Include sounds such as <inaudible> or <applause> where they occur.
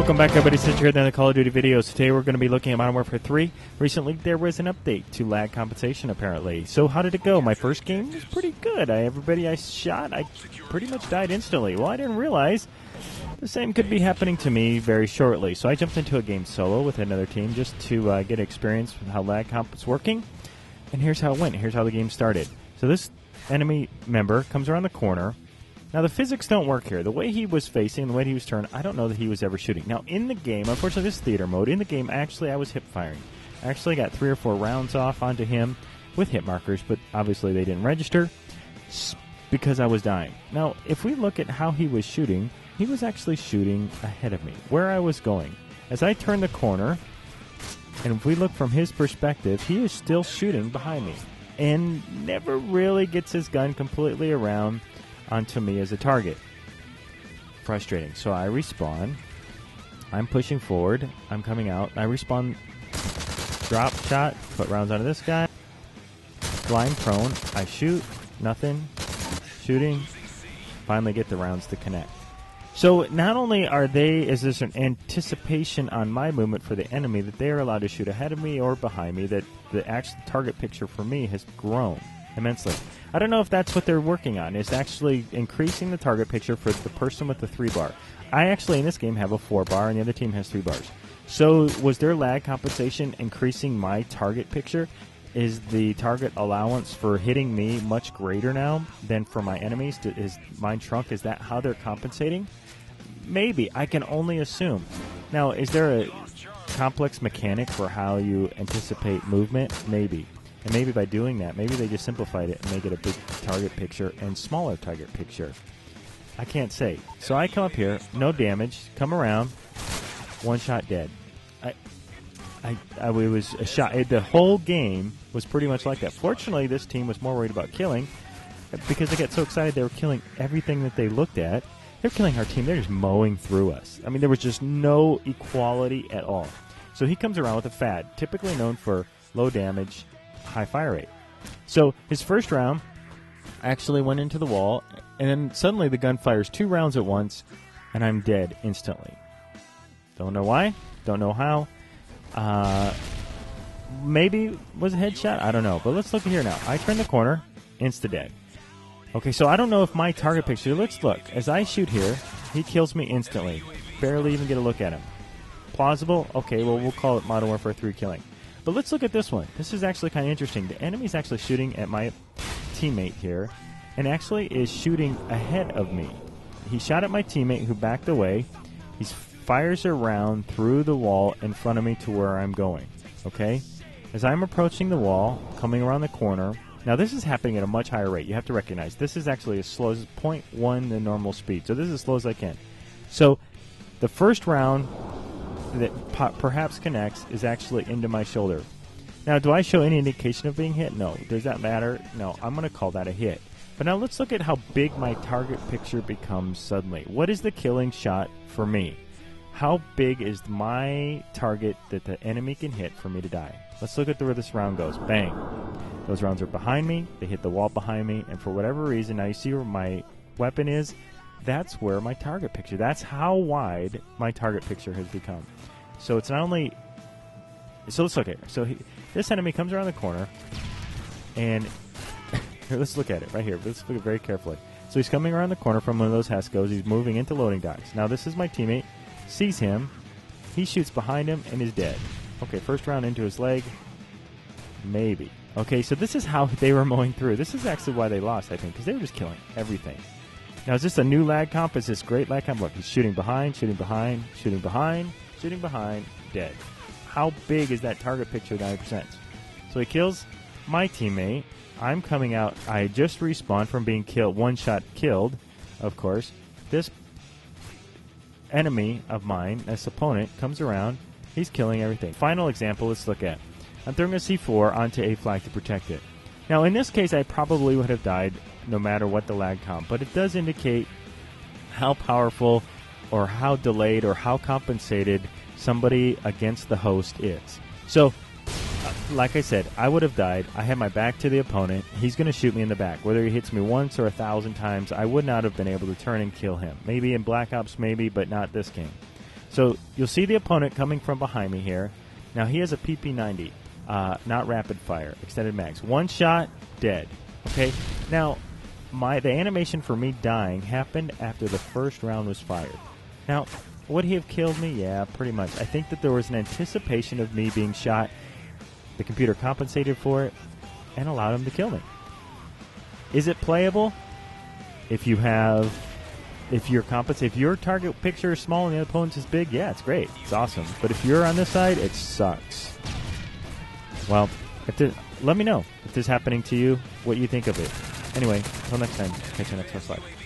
Welcome back, everybody. Since you're here the Call of Duty videos, today we're going to be looking at Modern Warfare 3. Recently, there was an update to lag compensation, apparently. So, how did it go? My first game was pretty good. I, everybody I shot, I pretty much died instantly. Well, I didn't realize the same could be happening to me very shortly. So, I jumped into a game solo with another team just to uh, get experience with how lag comp is working. And here's how it went. Here's how the game started. So, this enemy member comes around the corner now, the physics don't work here. The way he was facing, the way he was turned, I don't know that he was ever shooting. Now, in the game, unfortunately, this is theater mode. In the game, actually, I was hip firing. I actually got three or four rounds off onto him with hit markers, but obviously they didn't register because I was dying. Now, if we look at how he was shooting, he was actually shooting ahead of me, where I was going. As I turn the corner, and if we look from his perspective, he is still shooting behind me and never really gets his gun completely around onto me as a target. Frustrating. So I respawn. I'm pushing forward. I'm coming out. I respawn. Drop shot. Put rounds onto this guy. Blind prone. I shoot. Nothing. Shooting. Finally get the rounds to connect. So not only are they is this an anticipation on my movement for the enemy that they are allowed to shoot ahead of me or behind me that the actual target picture for me has grown immensely. I don't know if that's what they're working on. Is actually increasing the target picture for the person with the three bar. I actually in this game have a four bar, and the other team has three bars. So was their lag compensation increasing my target picture? Is the target allowance for hitting me much greater now than for my enemies? Is mine trunk? Is that how they're compensating? Maybe. I can only assume. Now, is there a complex mechanic for how you anticipate movement? Maybe. And maybe by doing that, maybe they just simplified it and make it a big target picture and smaller target picture. I can't say. So I come up here, no damage, come around, one shot dead. I, I, I it was a shot. The whole game was pretty much like that. Fortunately, this team was more worried about killing because they got so excited they were killing everything that they looked at. They're killing our team. They're just mowing through us. I mean, there was just no equality at all. So he comes around with a fad, typically known for low damage, high fire rate. So his first round actually went into the wall, and then suddenly the gun fires two rounds at once, and I'm dead instantly. Don't know why, don't know how. Uh, maybe was a headshot. I don't know. But let's look here now. I turn the corner, insta dead. Okay, so I don't know if my target picture. Let's look. As I shoot here, he kills me instantly. Barely even get a look at him. Plausible? Okay, well we'll call it Modern Warfare 3 killing. But let's look at this one. This is actually kind of interesting. The enemy's actually shooting at my teammate here, and actually is shooting ahead of me. He shot at my teammate who backed away. He fires around through the wall in front of me to where I'm going. Okay? As I'm approaching the wall, coming around the corner, now this is happening at a much higher rate. You have to recognize this is actually as slow as 0.1 the normal speed. So this is as slow as I can. So the first round that perhaps connects is actually into my shoulder. Now, do I show any indication of being hit? No. Does that matter? No. I'm going to call that a hit. But now let's look at how big my target picture becomes suddenly. What is the killing shot for me? How big is my target that the enemy can hit for me to die? Let's look at the where this round goes. Bang. Those rounds are behind me. They hit the wall behind me. And for whatever reason, now you see where my weapon is that's where my target picture. That's how wide my target picture has become. So it's not only. So let's look at it. So he, this enemy comes around the corner, and <laughs> here, let's look at it right here. Let's look at it very carefully. So he's coming around the corner from one of those HESCOs. He's moving into loading docks. Now this is my teammate. Sees him. He shoots behind him and is dead. Okay, first round into his leg. Maybe. Okay, so this is how <laughs> they were mowing through. This is actually why they lost, I think, because they were just killing everything. Now, is this a new lag comp? Is this great lag comp? Look, he's shooting behind, shooting behind, shooting behind, shooting behind, dead. How big is that target picture 90%? So he kills my teammate. I'm coming out. I just respawned from being killed, one shot killed, of course. This enemy of mine, this opponent, comes around. He's killing everything. Final example, let's look at. I'm throwing a C4 onto a flag to protect it. Now, in this case, I probably would have died no matter what the lag comp, but it does indicate how powerful or how delayed or how compensated somebody against the host is. So, uh, like I said, I would have died. I had my back to the opponent. He's going to shoot me in the back. Whether he hits me once or a thousand times, I would not have been able to turn and kill him. Maybe in Black Ops, maybe, but not this game. So you'll see the opponent coming from behind me here. Now he has a PP90, uh, not rapid fire, extended mags. One shot, dead. Okay. Now, my the animation for me dying happened after the first round was fired. Now, would he have killed me? Yeah, pretty much. I think that there was an anticipation of me being shot. The computer compensated for it and allowed him to kill me. Is it playable? If you have, if your compens- if your target picture is small and the opponent's is big, yeah, it's great, it's awesome. But if you're on this side, it sucks. Well, if this, let me know if this is happening to you, what you think of it. Anyway, until next time, catch you next Live.